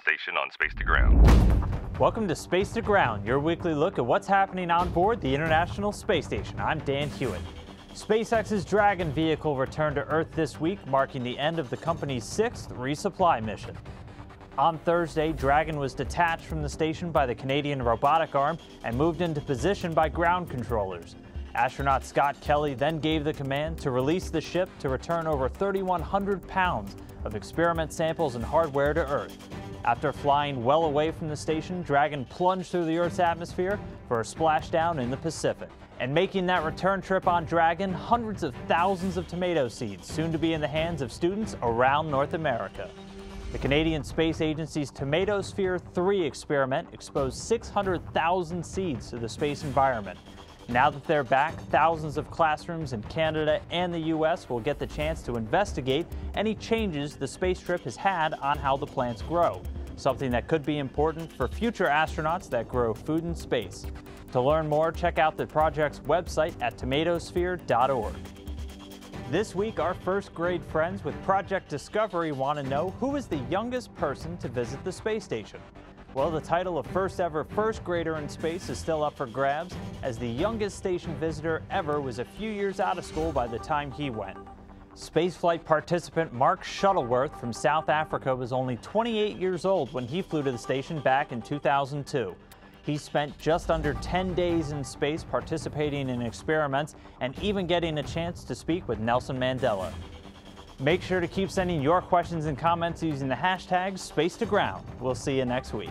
Station on Space to Ground. Welcome to Space to Ground, your weekly look at what's happening on board the International Space Station. I'm Dan Hewitt. SpaceX's Dragon vehicle returned to Earth this week, marking the end of the company's sixth resupply mission. On Thursday, Dragon was detached from the station by the Canadian robotic arm and moved into position by ground controllers. Astronaut Scott Kelly then gave the command to release the ship to return over 3,100 pounds of experiment samples and hardware to Earth. After flying well away from the station, Dragon plunged through the Earth's atmosphere for a splashdown in the Pacific. And making that return trip on Dragon, hundreds of thousands of tomato seeds, soon to be in the hands of students around North America. The Canadian Space Agency's Tomatosphere 3 experiment exposed 600,000 seeds to the space environment. Now that they're back, thousands of classrooms in Canada and the U.S. will get the chance to investigate any changes the space trip has had on how the plants grow, something that could be important for future astronauts that grow food in space. To learn more, check out the project's website at tomatosphere.org. This week, our first grade friends with Project Discovery want to know who is the youngest person to visit the space station. Well, the title of first ever first grader in space is still up for grabs, as the youngest station visitor ever was a few years out of school by the time he went. Spaceflight participant Mark Shuttleworth from South Africa was only 28 years old when he flew to the station back in 2002. He spent just under 10 days in space participating in experiments and even getting a chance to speak with Nelson Mandela. Make sure to keep sending your questions and comments using the hashtag Space to Ground. We'll see you next week.